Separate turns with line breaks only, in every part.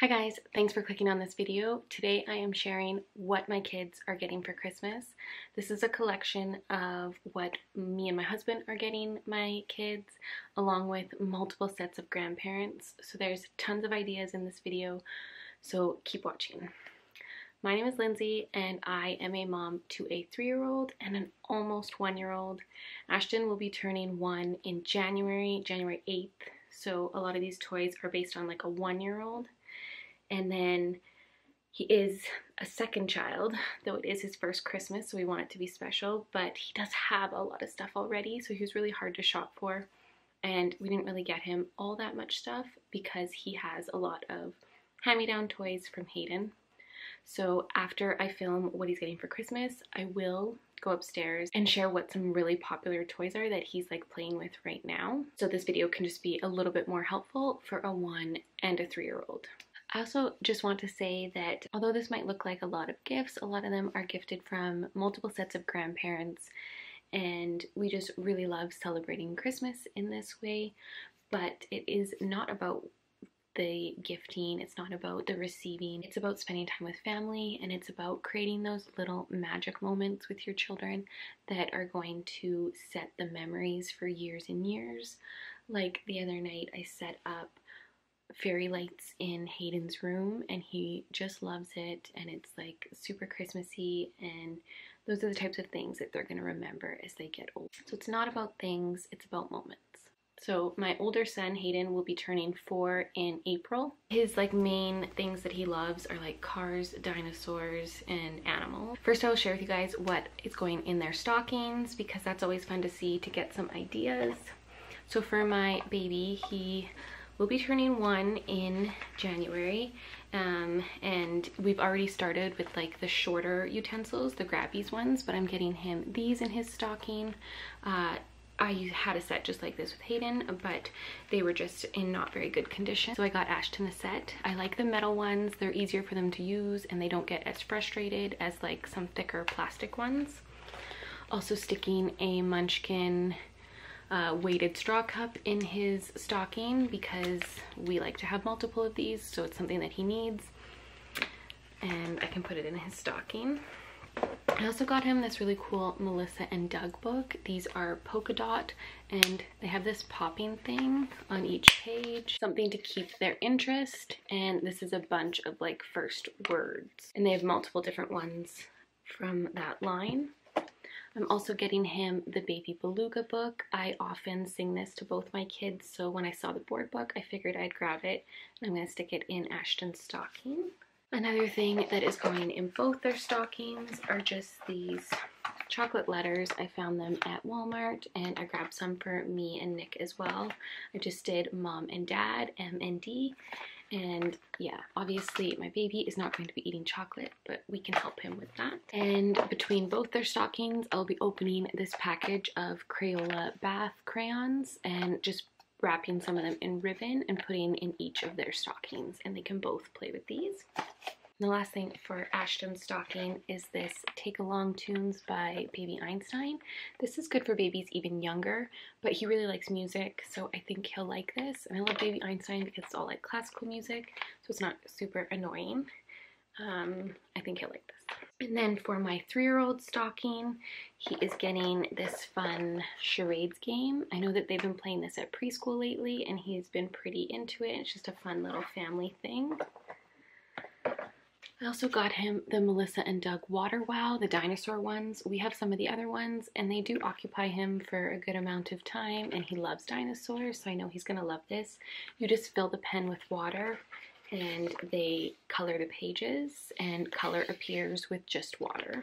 Hi guys, thanks for clicking on this video. Today I am sharing what my kids are getting for Christmas. This is a collection of what me and my husband are getting my kids along with multiple sets of grandparents. So there's tons of ideas in this video, so keep watching. My name is Lindsey and I am a mom to a three-year-old and an almost one-year-old. Ashton will be turning one in January, January 8th. So a lot of these toys are based on like a one-year-old and then he is a second child, though it is his first Christmas, so we want it to be special, but he does have a lot of stuff already, so he was really hard to shop for. And we didn't really get him all that much stuff because he has a lot of hand-me-down toys from Hayden. So after I film what he's getting for Christmas, I will go upstairs and share what some really popular toys are that he's like playing with right now. So this video can just be a little bit more helpful for a one and a three year old. I also just want to say that although this might look like a lot of gifts, a lot of them are gifted from multiple sets of grandparents and we just really love celebrating Christmas in this way, but it is not about the gifting, it's not about the receiving, it's about spending time with family and it's about creating those little magic moments with your children that are going to set the memories for years and years. Like the other night, I set up fairy lights in Hayden's room and he just loves it and it's like super Christmassy and those are the types of things that they're going to remember as they get old. So it's not about things, it's about moments. So my older son Hayden will be turning four in April. His like main things that he loves are like cars, dinosaurs, and animals. First I will share with you guys what is going in their stockings because that's always fun to see to get some ideas. So for my baby, he will be turning one in January um, and we've already started with like the shorter utensils, the Grabease ones, but I'm getting him these in his stocking. Uh, I had a set just like this with Hayden, but they were just in not very good condition. So I got Ashton a set. I like the metal ones. They're easier for them to use and they don't get as frustrated as like some thicker plastic ones. Also sticking a Munchkin uh, weighted straw cup in his stocking because we like to have multiple of these so it's something that he needs and I can put it in his stocking. I also got him this really cool Melissa and Doug book. These are Poke-a-Dot and they have this popping thing on each page, something to keep their interest. And this is a bunch of like first words and they have multiple different ones from that line. I'm also getting him the Baby Beluga book. I often sing this to both my kids, so when I saw the board book, I figured I'd grab it, and I'm going to stick it in Ashton's stocking. Another thing that is going in both their stockings are just these chocolate letters. I found them at Walmart and I grabbed some for me and Nick as well. I just did mom and dad, M and D, and yeah, obviously my baby is not going to be eating chocolate, but we can help him with that. And between both their stockings, I'll be opening this package of Crayola bath crayons and just wrapping some of them in ribbon and putting in each of their stockings and they can both play with these. And the last thing for Ashton's stocking is this Take Along Tunes by Baby Einstein. This is good for babies even younger, but he really likes music, so I think he'll like this. And I love Baby Einstein because it's all like classical music, so it's not super annoying. Um, I think he'll like this. And then for my three-year-old stocking, he is getting this fun charades game. I know that they've been playing this at preschool lately, and he's been pretty into it. It's just a fun little family thing. I also got him the Melissa and Doug Water Wow, the dinosaur ones. We have some of the other ones and they do occupy him for a good amount of time and he loves dinosaurs so I know he's gonna love this. You just fill the pen with water and they color the pages and color appears with just water.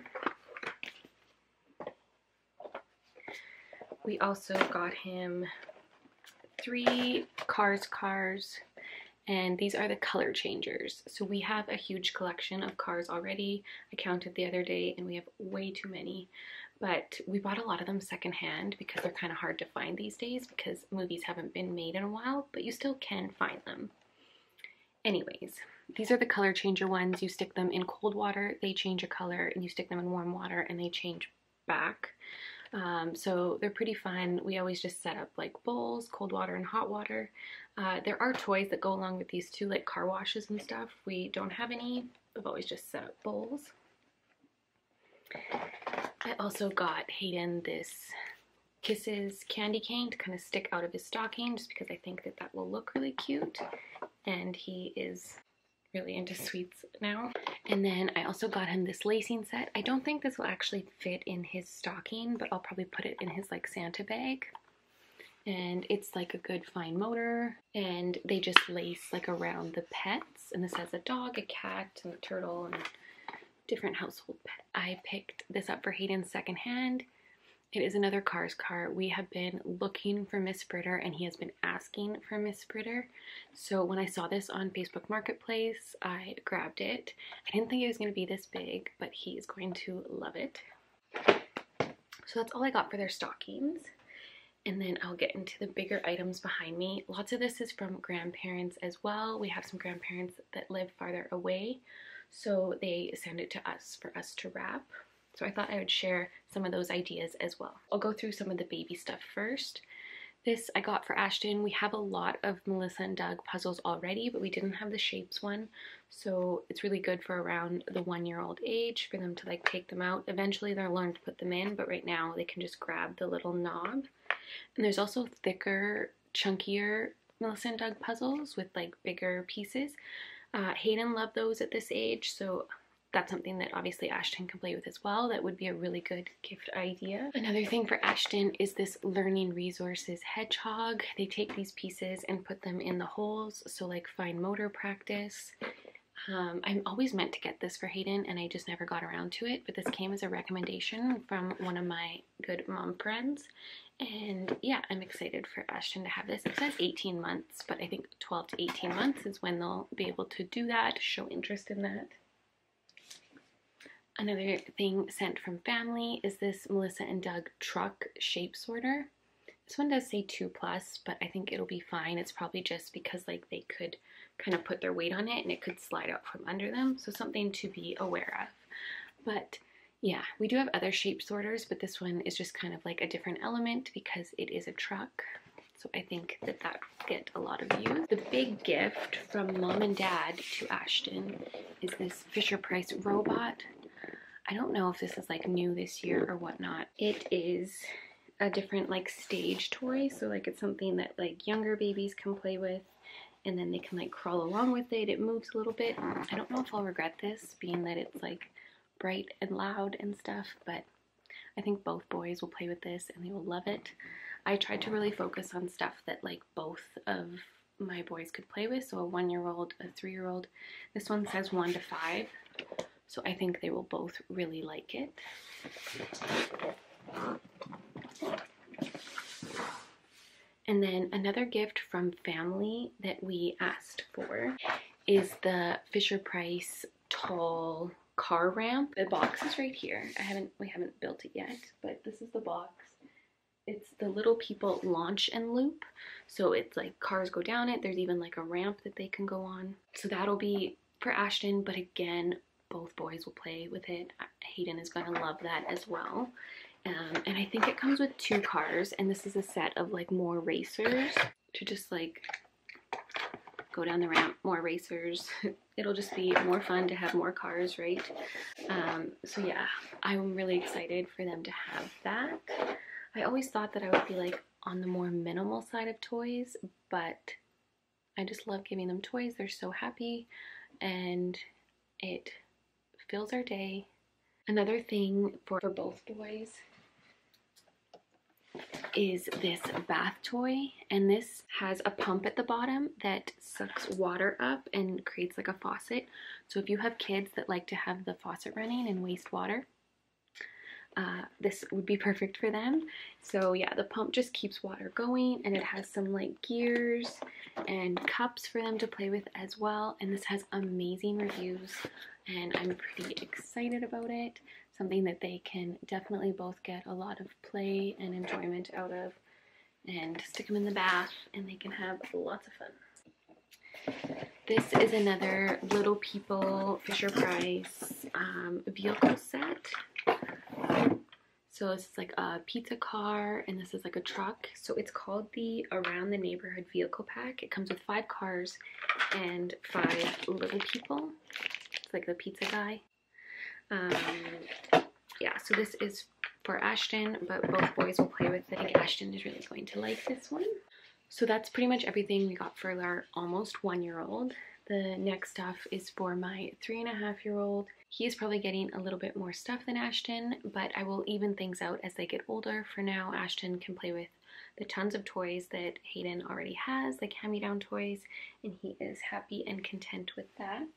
We also got him three Cars Cars and these are the color changers. So we have a huge collection of cars already. I counted the other day and we have way too many, but we bought a lot of them secondhand because they're kind of hard to find these days because movies haven't been made in a while, but you still can find them. Anyways, these are the color changer ones. You stick them in cold water, they change a color, and you stick them in warm water and they change back. Um, so they're pretty fun. We always just set up like bowls, cold water and hot water. Uh, there are toys that go along with these too, like car washes and stuff. We don't have any. I've always just set up bowls. I also got Hayden this Kisses candy cane to kind of stick out of his stocking just because I think that that will look really cute. And he is really into sweets now. And then I also got him this lacing set. I don't think this will actually fit in his stocking, but I'll probably put it in his like Santa bag. And it's like a good fine motor and they just lace like around the pets. And this has a dog, a cat, and a turtle, and different household pet. I picked this up for Hayden secondhand. It is another Cars car. We have been looking for Miss Fritter and he has been asking for Miss Fritter. So when I saw this on Facebook Marketplace, I grabbed it. I didn't think it was going to be this big, but he is going to love it. So that's all I got for their stockings. And then I'll get into the bigger items behind me. Lots of this is from grandparents as well. We have some grandparents that live farther away. So they send it to us for us to wrap. So I thought I would share some of those ideas as well. I'll go through some of the baby stuff first. This I got for Ashton. We have a lot of Melissa and Doug puzzles already, but we didn't have the shapes one. So it's really good for around the one year old age for them to like take them out. Eventually they'll learn to put them in, but right now they can just grab the little knob. And there's also thicker, chunkier Melissa and Doug puzzles with like bigger pieces. Uh, Hayden loved those at this age, so that's something that obviously Ashton can play with as well. That would be a really good gift idea. Another thing for Ashton is this Learning Resources Hedgehog. They take these pieces and put them in the holes, so like fine motor practice. Um, I'm always meant to get this for Hayden and I just never got around to it, but this came as a recommendation from one of my good mom friends. And yeah, I'm excited for Ashton to have this. It says 18 months, but I think 12 to 18 months is when they'll be able to do that, show interest in that. Another thing sent from family is this Melissa and Doug truck shape sorter. This one does say 2 plus, but I think it'll be fine. It's probably just because like they could kind of put their weight on it and it could slide out from under them. So something to be aware of. But yeah, we do have other shape sorters, but this one is just kind of like a different element because it is a truck. So I think that that get a lot of use. The big gift from mom and dad to Ashton is this Fisher Price robot. I don't know if this is like new this year or whatnot. It is a different like stage toy. So like it's something that like younger babies can play with and then they can like crawl along with it. It moves a little bit. I don't know if I'll regret this being that it's like bright and loud and stuff, but I think both boys will play with this and they will love it. I tried to really focus on stuff that like both of my boys could play with. So a one-year-old, a three-year-old. This one says one to five. So I think they will both really like it. And then another gift from family that we asked for is the Fisher Price tall car ramp. The box is right here. I haven't we haven't built it yet, but this is the box. It's the Little People launch and loop. So it's like cars go down it. There's even like a ramp that they can go on. So that'll be for Ashton, but again, both boys will play with it. Hayden is going to love that as well. Um, and I think it comes with two cars, and this is a set of like more racers to just like go down the ramp, more racers. It'll just be more fun to have more cars, right? Um, so yeah, I'm really excited for them to have that. I always thought that I would be like on the more minimal side of toys, but I just love giving them toys. They're so happy and it fills our day. Another thing for, for both boys is this bath toy and this has a pump at the bottom that sucks water up and creates like a faucet. So if you have kids that like to have the faucet running and waste water uh, this would be perfect for them. So yeah the pump just keeps water going and it has some like gears and cups for them to play with as well. And this has amazing reviews and I'm pretty excited about it something that they can definitely both get a lot of play and enjoyment out of and stick them in the bath and they can have lots of fun. This is another Little People Fisher Price um, vehicle set. So this is like a pizza car and this is like a truck. So it's called the Around the Neighborhood Vehicle Pack. It comes with five cars and five little people. Like the pizza guy. Um, yeah, so this is for Ashton, but both boys will play with it. I think Ashton is really going to like this one. So that's pretty much everything we got for our almost one-year-old. The next stuff is for my three and a half year old. He's probably getting a little bit more stuff than Ashton, but I will even things out as they get older. For now, Ashton can play with the tons of toys that Hayden already has, like hand-me-down toys, and he is happy and content with that.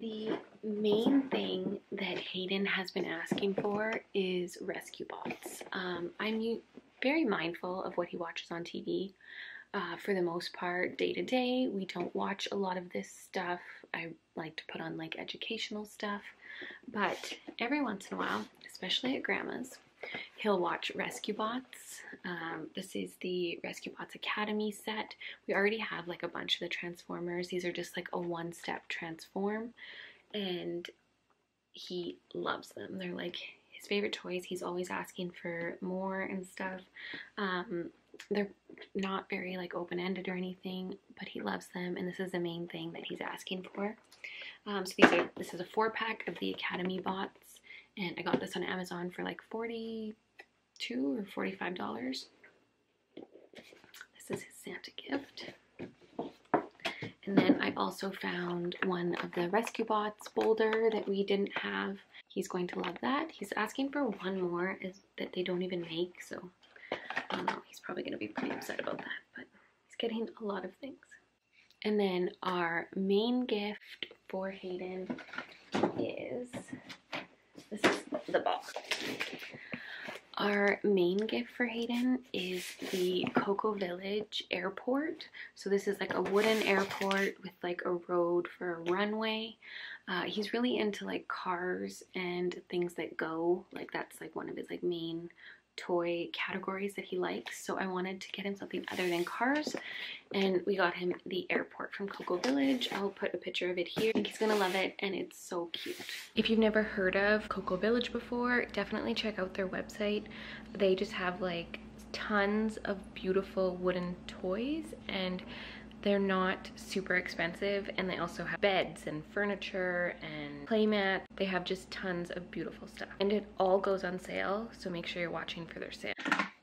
The main thing that Hayden has been asking for is rescue bots. Um, I'm very mindful of what he watches on TV. Uh, for the most part, day to day, we don't watch a lot of this stuff. I like to put on like educational stuff, but every once in a while, especially at grandma's, he'll watch Rescue Bots. Um, this is the Rescue Bots Academy set. We already have like a bunch of the Transformers. These are just like a one step transform, and he loves them. They're like his favorite toys. He's always asking for more and stuff. Um, they're not very like open-ended or anything, but he loves them, and this is the main thing that he's asking for. Um, so these are this is a four pack of the Academy bots, and I got this on Amazon for like 42 or 45 dollars. This is his Santa gift. And then I also found one of the Rescue Bots boulder that we didn't have. He's going to love that. He's asking for one more is that they don't even make, so I don't know, he's probably going to be pretty upset about that, but he's getting a lot of things. And then our main gift for Hayden is, this is the box. Our main gift for Hayden is the Coco Village Airport. So this is like a wooden airport with like a road for a runway. Uh, he's really into like cars and things that go. Like that's like one of his like main toy categories that he likes. So I wanted to get him something other than cars. And we got him the airport from Coco Village. I'll put a picture of it here. I think he's gonna love it and it's so cute. If you've never heard of Coco Village before, definitely check out their website. They just have like tons of beautiful wooden toys and they're not super expensive and they also have beds and furniture and playmat. They have just tons of beautiful stuff. And it all goes on sale, so make sure you're watching for their sale.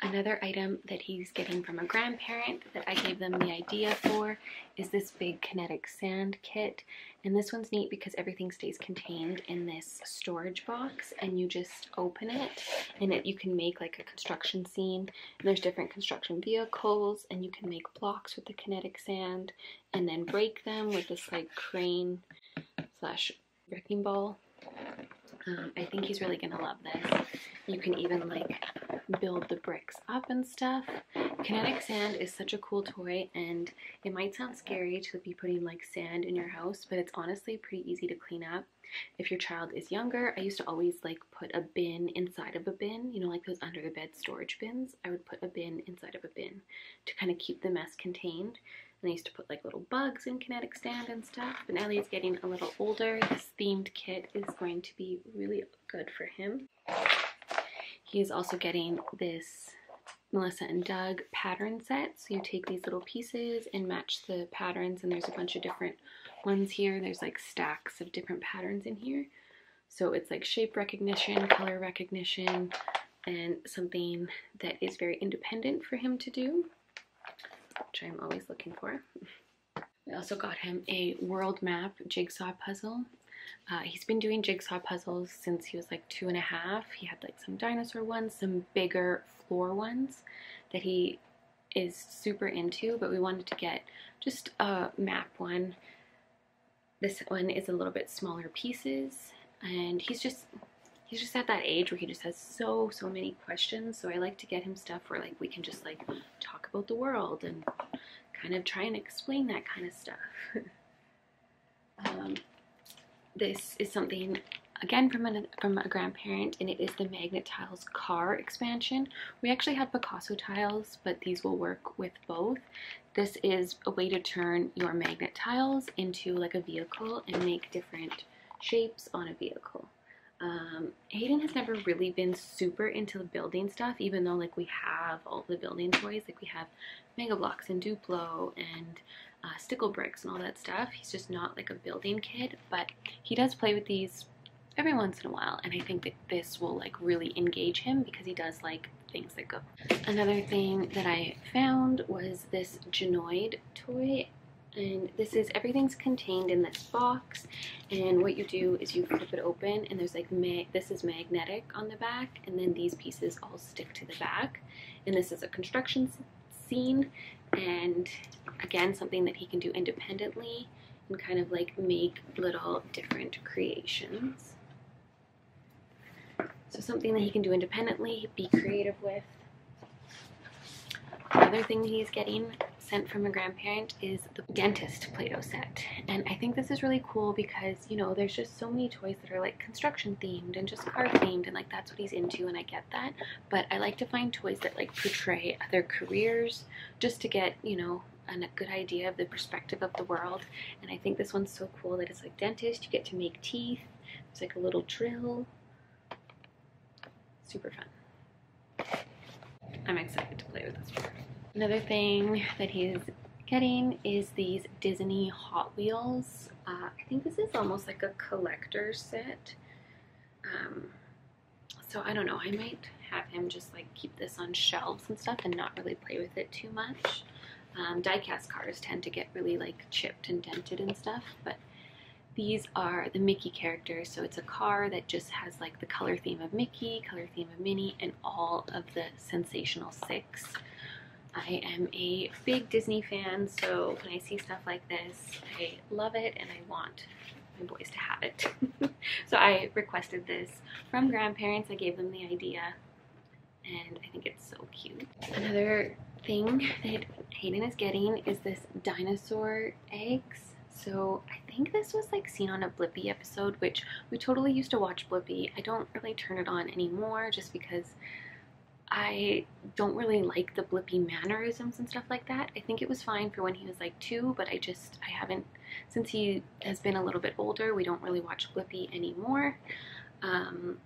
Another item that he's getting from a grandparent that I gave them the idea for is this big kinetic sand kit. And this one's neat because everything stays contained in this storage box and you just open it and it, you can make like a construction scene. And there's different construction vehicles and you can make blocks with the kinetic sand and then break them with this like crane slash wrecking ball. Um, I think he's really gonna love this. You can even like build the bricks up and stuff. Kinetic sand is such a cool toy and it might sound scary to be putting like sand in your house, but it's honestly pretty easy to clean up. If your child is younger, I used to always like put a bin inside of a bin, you know, like those under the bed storage bins. I would put a bin inside of a bin to kind of keep the mess contained. And I used to put like little bugs in kinetic sand and stuff. But now that he's getting a little older, this themed kit is going to be really good for him. He is also getting this Melissa and Doug pattern set. So you take these little pieces and match the patterns and there's a bunch of different ones here. There's like stacks of different patterns in here. So it's like shape recognition, color recognition, and something that is very independent for him to do, which I'm always looking for. We also got him a world map jigsaw puzzle. Uh, he's been doing jigsaw puzzles since he was like two and a half. He had like some dinosaur ones, some bigger floor ones that he is super into, but we wanted to get just a map one. This one is a little bit smaller pieces, and he's just he's just at that age where he just has so so many questions. So I like to get him stuff where like we can just like talk about the world and kind of try and explain that kind of stuff. um, this is something again from a, from a grandparent and it is the magnet tiles car expansion. We actually have picasso tiles but these will work with both. This is a way to turn your magnet tiles into like a vehicle and make different shapes on a vehicle. Um, Hayden has never really been super into building stuff, even though like we have all the building toys, like we have Mega Bloks and Duplo and uh, Stickle Bricks and all that stuff. He's just not like a building kid, but he does play with these every once in a while, and I think that this will like really engage him because he does like things that go. Another thing that I found was this Janod toy and this is everything's contained in this box and what you do is you flip it open and there's like this is magnetic on the back and then these pieces all stick to the back and this is a construction scene and again something that he can do independently and kind of like make little different creations. So something that he can do independently be creative with. Another thing he's getting sent from a grandparent is the dentist Play-Doh set. And I think this is really cool because, you know, there's just so many toys that are like construction themed and just car themed and like that's what he's into and I get that. But I like to find toys that like portray other careers just to get, you know, a good idea of the perspective of the world. And I think this one's so cool that it's like dentist, you get to make teeth. There's like a little drill. Super fun. I'm excited to play with this one. Another thing that he's getting is these Disney Hot Wheels. Uh, I think this is almost like a collector set. Um, so I don't know, I might have him just like keep this on shelves and stuff and not really play with it too much. Um, diecast cars tend to get really like chipped and dented and stuff, but these are the Mickey characters. So it's a car that just has like the color theme of Mickey, color theme of Minnie, and all of the Sensational Six. I am a big Disney fan, so when I see stuff like this, I love it and I want my boys to have it. so I requested this from grandparents. I gave them the idea and I think it's so cute. Another thing that Hayden is getting is this dinosaur eggs. So I think this was like seen on a Blippi episode, which we totally used to watch Blippi. I don't really turn it on anymore just because I don't really like the Blippi mannerisms and stuff like that. I think it was fine for when he was like two, but I just, I haven't, since he has been a little bit older, we don't really watch Blippi anymore. Um,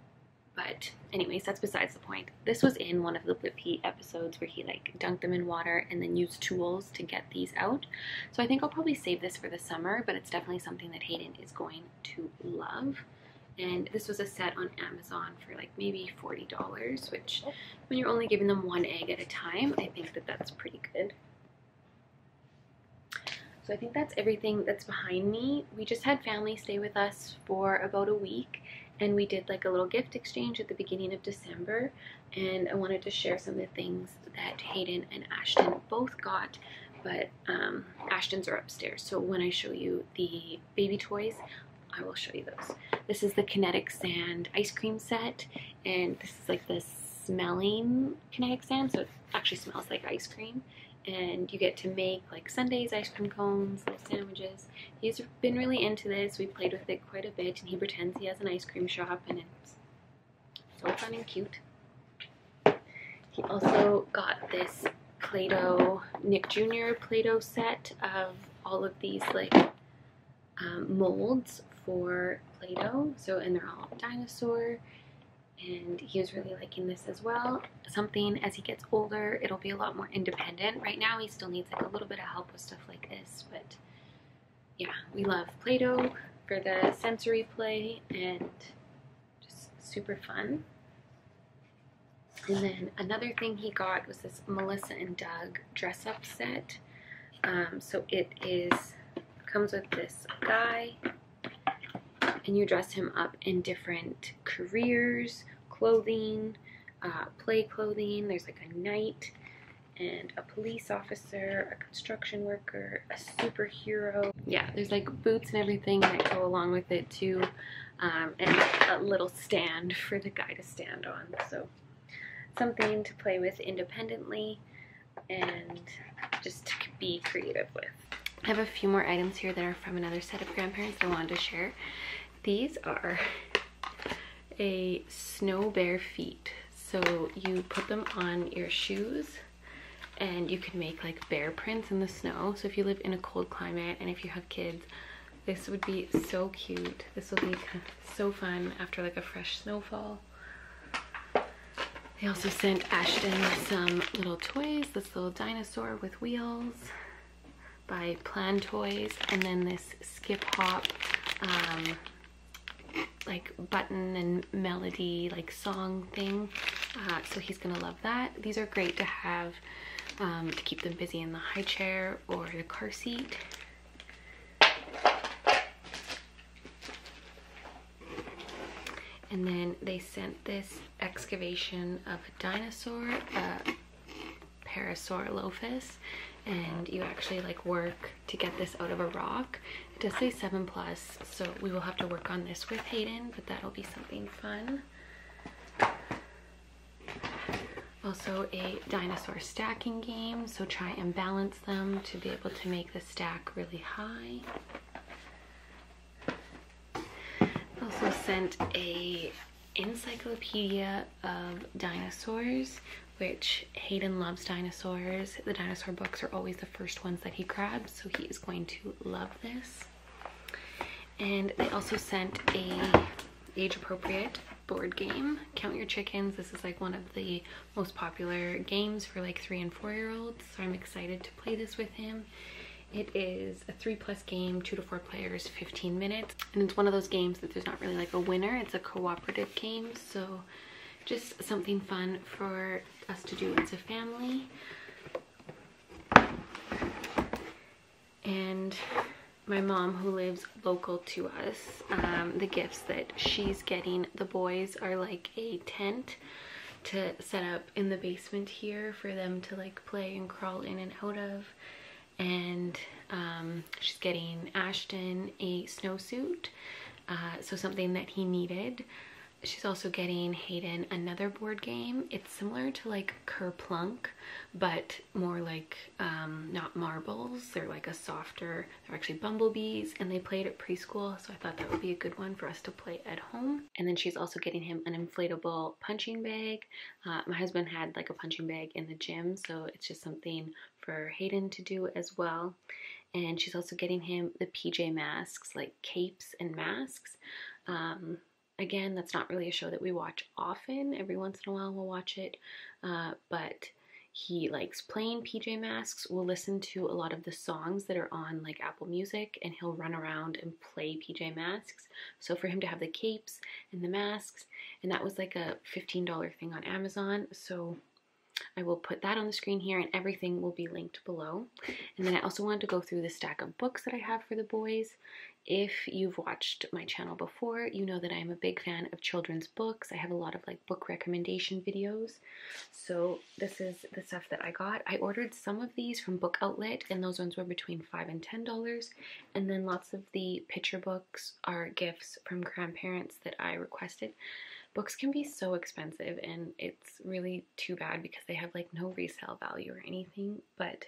but anyways, that's besides the point. This was in one of the Blippi episodes where he like dunked them in water and then used tools to get these out. So I think I'll probably save this for the summer, but it's definitely something that Hayden is going to love and this was a set on Amazon for like maybe $40 which when you're only giving them one egg at a time I think that that's pretty good. So I think that's everything that's behind me. We just had family stay with us for about a week and we did like a little gift exchange at the beginning of December. And I wanted to share some of the things that Hayden and Ashton both got but um, Ashton's are upstairs. So when I show you the baby toys I will show you those. This is the Kinetic Sand ice cream set, and this is like the smelling Kinetic Sand, so it actually smells like ice cream. And you get to make like sundaes, ice cream cones, little sandwiches. He's been really into this. We played with it quite a bit, and he pretends he has an ice cream shop, and it's so fun and cute. He also got this Play-Doh, Nick Jr. Play-Doh set of all of these like um, molds for Play-Doh. So, and they're all dinosaur. And he was really liking this as well. Something as he gets older, it'll be a lot more independent. Right now, he still needs like a little bit of help with stuff like this. But yeah, we love Play-Doh for the sensory play and just super fun. And then another thing he got was this Melissa and Doug dress up set. Um, so it is comes with this guy and you dress him up in different careers, clothing, uh, play clothing. There's like a knight and a police officer, a construction worker, a superhero. Yeah, there's like boots and everything that go along with it too. Um, and a little stand for the guy to stand on. So something to play with independently and just to be creative with. I have a few more items here that are from another set of grandparents I wanted to share. These are a snow bear feet. So you put them on your shoes and you can make like bear prints in the snow. So if you live in a cold climate and if you have kids, This would be so cute. This will be so fun after like a fresh snowfall. They also sent Ashton some little toys, this little dinosaur with wheels by Plan Toys, and then this skip hop um, like button and melody like song thing. Uh, so he's gonna love that. These are great to have um, to keep them busy in the high chair or the car seat. And then they sent this excavation of a dinosaur, uh, Parasaurolophus, and you actually like work to get this out of a rock. It does say seven plus, so we will have to work on this with Hayden, but that'll be something fun. Also a dinosaur stacking game, so try and balance them to be able to make the stack really high. Also sent a encyclopedia of dinosaurs, which Hayden loves dinosaurs. The dinosaur books are always the first ones that he grabs, so he is going to love this. And they also sent a age appropriate board game, Count Your Chickens. This is like one of the most popular games for like three and four year olds, so I'm excited to play this with him. It is a three plus game, two to four players, 15 minutes. And it's one of those games that there's not really like a winner. It's a cooperative game. So just something fun for us to do as a family. And my mom who lives local to us, um, the gifts that she's getting the boys are like a tent to set up in the basement here for them to like play and crawl in and out of and um, she's getting Ashton a snowsuit, uh, so something that he needed. She's also getting Hayden another board game. It's similar to like Kerplunk, but more like um, not marbles. They're like a softer, they're actually bumblebees and they played at preschool. So I thought that would be a good one for us to play at home. And then she's also getting him an inflatable punching bag. Uh, my husband had like a punching bag in the gym. So it's just something for Hayden to do as well. And she's also getting him the PJ masks, like capes and masks. Um, again, that's not really a show that we watch often. Every once in a while we'll watch it. Uh, but he likes playing PJ Masks, We'll listen to a lot of the songs that are on like Apple Music, and he'll run around and play PJ Masks. So for him to have the capes and the masks, and that was like a $15 thing on Amazon. So I will put that on the screen here and everything will be linked below. And then I also wanted to go through the stack of books that I have for the boys. If you've watched my channel before, you know that I'm a big fan of children's books. I have a lot of like book recommendation videos. So this is the stuff that I got. I ordered some of these from Book Outlet and those ones were between 5 and $10. And then lots of the picture books are gifts from grandparents that I requested books can be so expensive and it's really too bad because they have like no resale value or anything but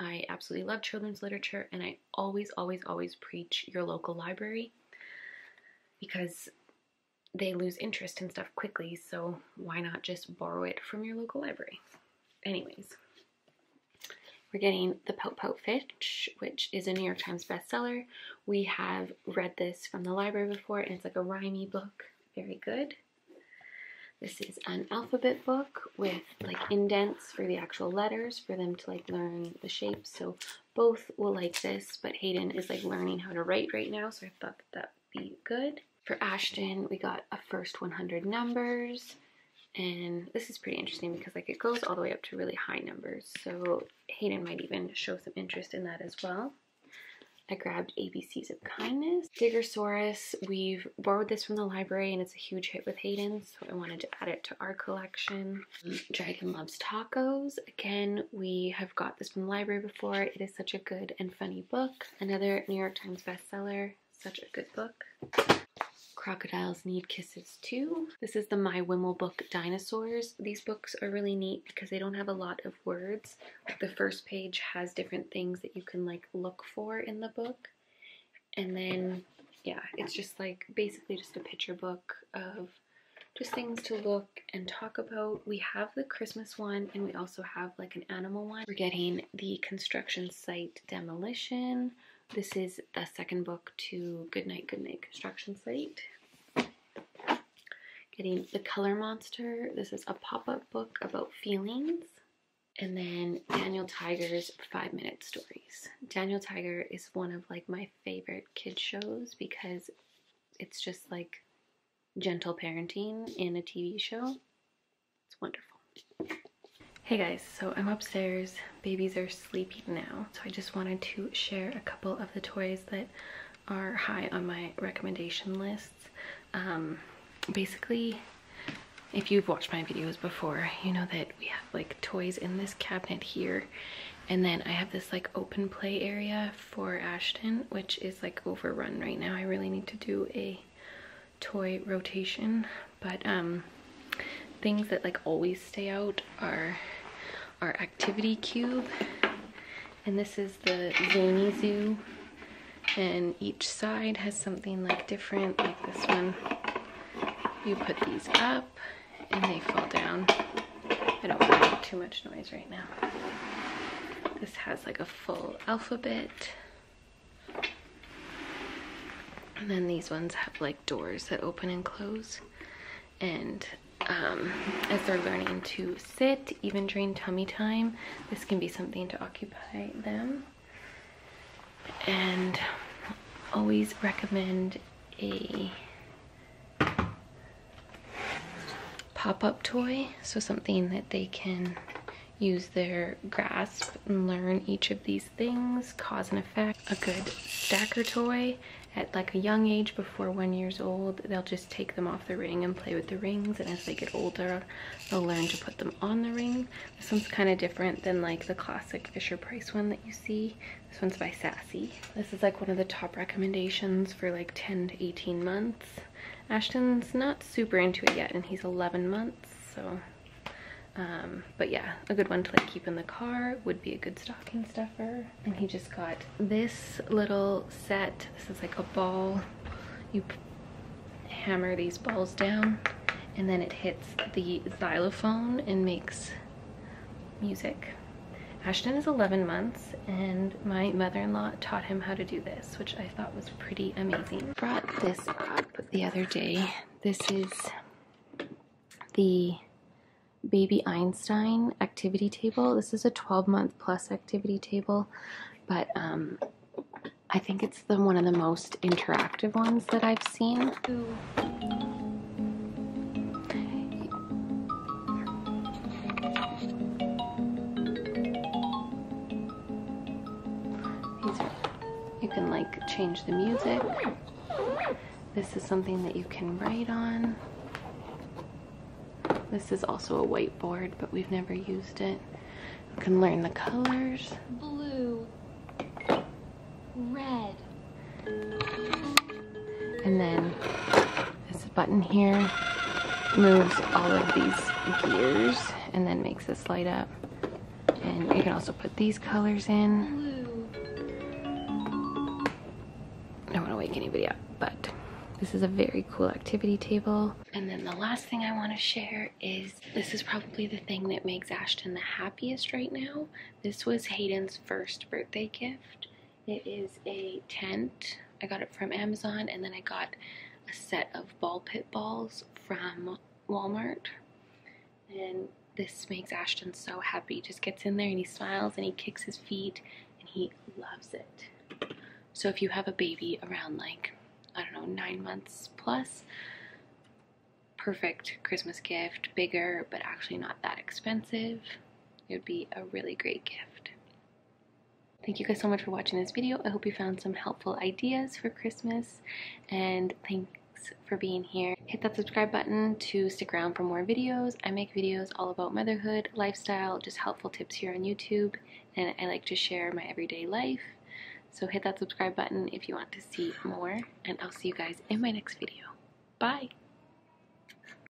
I absolutely love children's literature and I always always always preach your local library because they lose interest in stuff quickly so why not just borrow it from your local library anyways we're getting The Pout Pout Fish, which is a New York Times bestseller. We have read this from the library before, and it's like a rhymey book. Very good. This is an alphabet book with like indents for the actual letters for them to like learn the shapes. So both will like this, but Hayden is like learning how to write right now, so I thought that would be good. For Ashton, we got a first 100 numbers, and this is pretty interesting because like it goes all the way up to really high numbers, so Hayden might even show some interest in that as well. I grabbed ABCs of Kindness. Diggersaurus, we've borrowed this from the library and it's a huge hit with Hayden, so I wanted to add it to our collection. Dragon Loves Tacos. Again, we have got this from the library before. It is such a good and funny book. Another New York Times bestseller. Such a good book. Crocodiles Need Kisses Too. This is the My Wimmel book, Dinosaurs. These books are really neat because they don't have a lot of words. The first page has different things that you can like look for in the book. And then, yeah, it's just like basically just a picture book of just things to look and talk about. We have the Christmas one and we also have like an animal one. We're getting the construction site demolition, This is the second book to Goodnight Goodnight Construction Site. Getting The Color Monster. This is a pop-up book about feelings. And then Daniel Tiger's Five Minute Stories. Daniel Tiger is one of like my favorite kid shows because it's just like gentle parenting in a TV show. It's wonderful. Hey guys, so I'm upstairs. Babies are sleeping now. So I just wanted to share a couple of the toys that are high on my recommendation lists. Um, basically, if you've watched my videos before, you know that we have like toys in this cabinet here. And then I have this like open play area for Ashton, which is like overrun right now. I really need to do a toy rotation. But um, things that like always stay out are our activity cube. And this is the Zany Zoo. And each side has something like different, like this one. You put these up and they fall down. I don't want to make too much noise right now. This has like a full alphabet. And then these ones have like doors that open and close. And um, as they're learning to sit, even during tummy time. This can be something to occupy them. And always recommend a pop-up toy, so something that they can use their grasp and learn each of these things, cause and effect. A good stacker toy at like a young age before one years old they'll just take them off the ring and play with the rings and as they get older they'll learn to put them on the ring. This one's kind of different than like the classic fisher price one that you see. This one's by sassy. This is like one of the top recommendations for like 10 to 18 months. Ashton's not super into it yet and he's 11 months so um, but yeah, a good one to like keep in the car would be a good stocking stuffer. And he just got this little set. This is like a ball. You hammer these balls down and then it hits the xylophone and makes music. Ashton is 11 months and my mother-in-law taught him how to do this, which I thought was pretty amazing. Brought this up the other day. This is the Baby Einstein activity table. This is a 12 month plus activity table, but um, I think it's the one of the most interactive ones that I've seen. you can like change the music. This is something that you can write on. This is also a whiteboard, but we've never used it. You can learn the colors.
Blue, red.
And then this button here moves all of these gears and then makes this light up. And you can also put these colors in.
Blue.
I don't want to wake anybody up, but this is a very cool activity table. And then the last thing I want to share is this is probably the thing that makes Ashton the happiest right now. This was Hayden's first birthday gift. It is a tent. I got it from Amazon and then I got a set of ball pit balls from Walmart. And this makes Ashton so happy. He just gets in there and he smiles and he kicks his feet and he loves it. So if you have a baby around like I don't know, nine months plus. Perfect Christmas gift, bigger, but actually not that expensive. It would be a really great gift. Thank you guys so much for watching this video. I hope you found some helpful ideas for Christmas and thanks for being here. Hit that subscribe button to stick around for more videos. I make videos all about motherhood, lifestyle, just helpful tips here on YouTube, and I like to share my everyday life. So hit that subscribe button if you want to see more, and I'll see you guys in my next video. Bye!